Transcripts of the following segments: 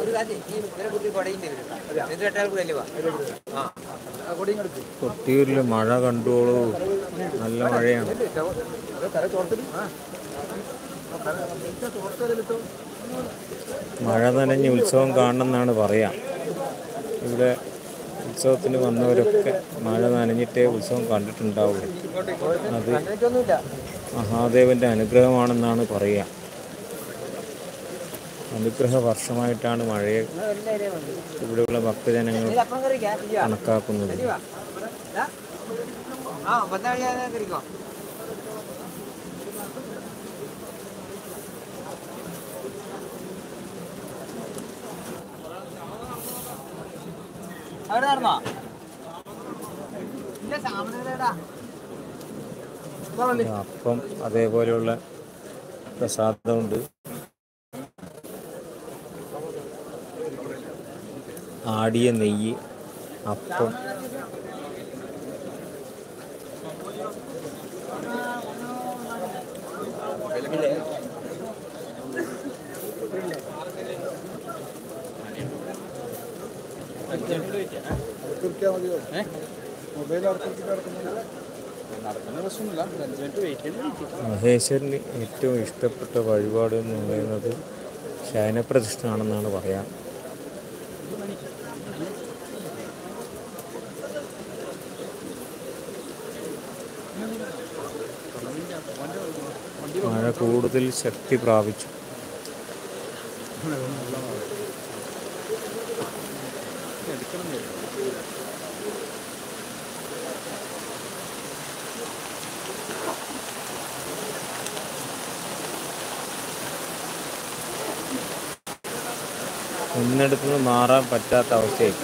ഒരു കാര്യം ഈ ഇവരെ ബുദ്ധി കൊടയില്ലേ ഇത് എട്ടാൾ കൂടെ അല്ലേ ആ കൊട്ടിയൂരിൽ മഴ കണ്ടോളൂ നല്ല മഴയാണ്. മഴ നനഞ്ഞ് ഉത്സവം കാണണമെന്നാണ് പറയാം. ഇവിടെ ഉത്സവത്തിന് വന്നവരൊക്കെ മഴ നനഞ്ഞിട്ടേ ഉത്സവം കണ്ടിട്ടുണ്ടാവുള്ളൂ. അത് മഹാദേവന്റെ മഹാദേവന്റെ അനുഗ്രഹമാണെന്നാണ് പറയുക അനുഗ്രഹ വർഷമായിട്ടാണ് മഴയെ ഇവിടെയുള്ള ഭക്തജനങ്ങൾ കണക്കാക്കുന്നത്. ആ അവിടെ നടന്നോ അപ്പം അതേപോലെയുള്ള പ്രസാദമുണ്ട്. ആടിയ നെയ്യ് അപ്പം. മഹേശ്വരന് ഏറ്റവും ഇഷ്ടപ്പെട്ട വഴിപാട് എന്ന് പറയുന്നത് ശയനപ്രതിഷ്ഠ ആണെന്നാണ് പറയാം. മഴ കൂടുതൽ ശക്തി പ്രാപിച്ചു. ഒന്നിടത്തു നിന്ന് മാറാൻ പറ്റാത്ത അവസ്ഥയായി.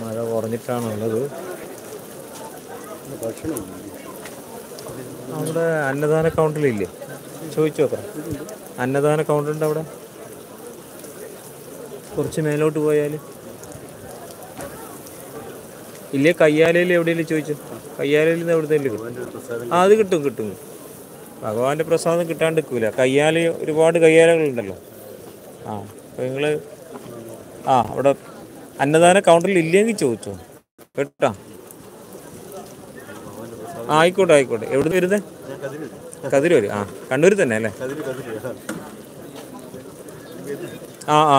മഴ കുറഞ്ഞിട്ടാണുള്ളത് നമ്മുടെ അന്നദാന കൗണ്ടറിലില്ലേ? ചോദിച്ചു നോക്കാം. അന്നദാന കൗണ്ടറുണ്ട് അവിടെ? കുറച്ച് മേലോട്ട് പോയാൽ? ഇല്ലേ കയ്യാലയിൽ എവിടെയെങ്കിലും ചോദിച്ചു? കയ്യാലയിൽ നിന്ന് എവിടെ കിട്ടും. ആ അത് കിട്ടും കിട്ടും. ഭഗവാന്റെ പ്രസാദം കിട്ടാണ്ട് നിൽക്കൂല. കയ്യാല ഒരുപാട് കയ്യാലകളുണ്ടല്ലോ. ആ. അപ്പോൾ നിങ്ങൾ ആ അവിടെ അന്നദാന കൗണ്ടറിൽ ഇല്ലെങ്കിൽ ചോദിച്ചോ. കേട്ടോ? ആയിക്കോട്ടെ ആയിക്കോട്ടെ. എവിടെ വരുന്നത് കതിരൂര് ആ കണ്ണൂർ തന്നെ അല്ലേ? ആ ആ.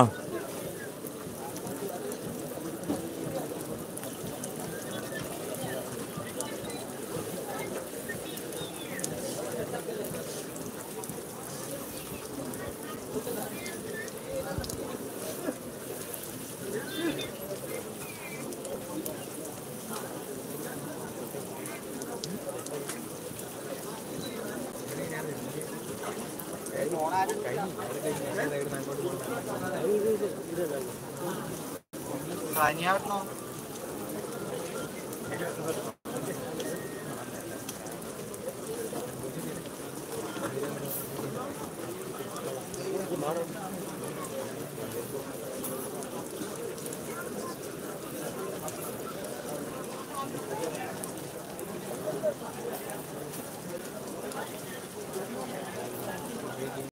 കാഞ്ഞാട്ടോ